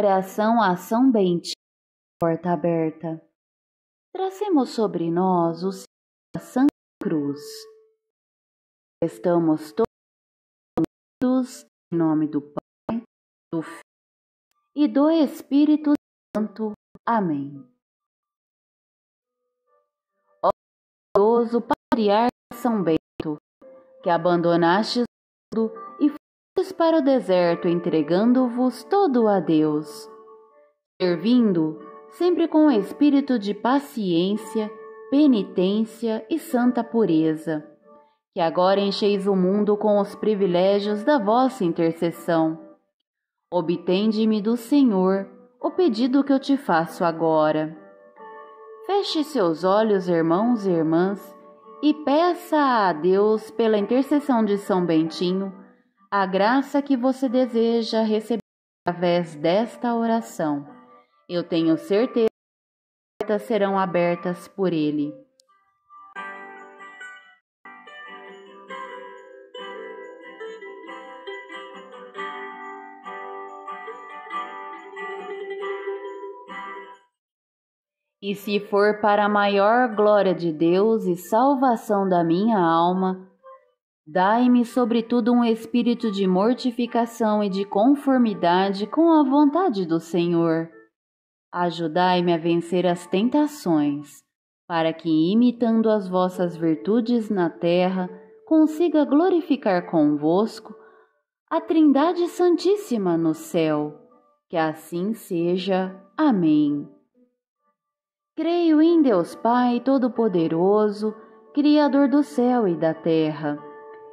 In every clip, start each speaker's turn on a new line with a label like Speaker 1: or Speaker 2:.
Speaker 1: Oração a São Bentinho, porta aberta. Tracemos sobre nós o da Santa Cruz. Estamos todos unidos em nome do Pai, do Filho e do Espírito Santo. Amém. Ó glorioso Patriarca São Bento, que abandonastes tudo para o deserto, entregando-vos todo a Deus, servindo sempre com espírito de paciência, penitência e santa pureza, que agora encheis o mundo com os privilégios da vossa intercessão. Obtende-me do Senhor o pedido que eu te faço agora. Feche seus olhos, irmãos e irmãs, e peça a Deus, pela intercessão de São Bentinho, a graça que você deseja receber através desta oração. Eu tenho certeza que as portas serão abertas por Ele. E se for para a maior glória de Deus e salvação da minha alma, dai-me, sobretudo, um espírito de mortificação e de conformidade com a vontade do Senhor. Ajudai-me a vencer as tentações, para que, imitando as vossas virtudes na terra, consiga glorificar convosco a Trindade Santíssima no céu. Que assim seja. Amém. Creio em Deus Pai Todo-Poderoso, Criador do céu e da terra,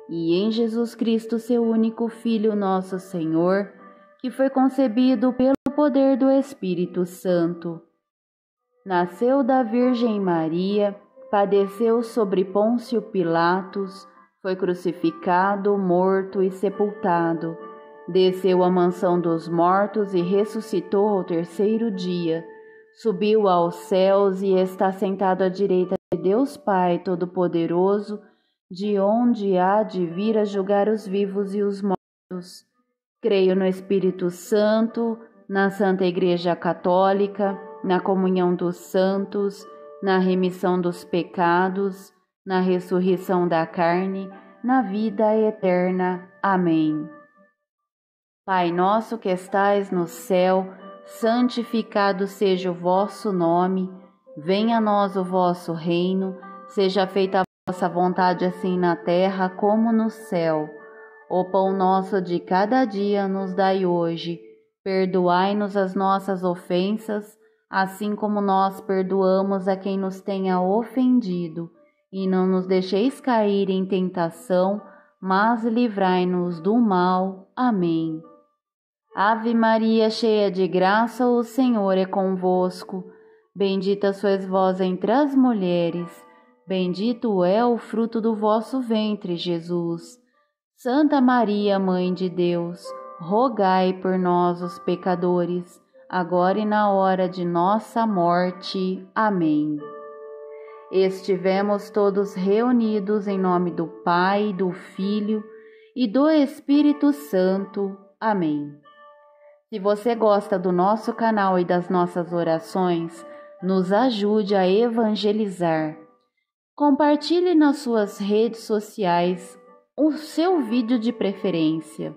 Speaker 1: e em Jesus Cristo, seu único Filho, nosso Senhor, que foi concebido pelo poder do Espírito Santo. Nasceu da Virgem Maria, padeceu sobre Pôncio Pilatos, foi crucificado, morto e sepultado. Desceu à mansão dos mortos e ressuscitou ao terceiro dia subiu aos céus e está sentado à direita de Deus Pai Todo-Poderoso, de onde há de vir a julgar os vivos e os mortos. Creio no Espírito Santo, na Santa Igreja Católica, na comunhão dos santos, na remissão dos pecados, na ressurreição da carne, na vida eterna. Amém. Pai nosso que estais no céu, santificado seja o vosso nome, venha a nós o vosso reino, seja feita a vossa vontade assim na terra como no céu. O pão nosso de cada dia nos dai hoje, perdoai-nos as nossas ofensas, assim como nós perdoamos a quem nos tenha ofendido, e não nos deixeis cair em tentação, mas livrai-nos do mal. Amém. Ave Maria, cheia de graça, o Senhor é convosco. Bendita sois vós entre as mulheres, bendito é o fruto do vosso ventre, Jesus. Santa Maria, Mãe de Deus, rogai por nós, os pecadores, agora e na hora de nossa morte. Amém. Estivemos todos reunidos em nome do Pai, do Filho e do Espírito Santo. Amém. Se você gosta do nosso canal e das nossas orações, nos ajude a evangelizar. Compartilhe nas suas redes sociais o seu vídeo de preferência.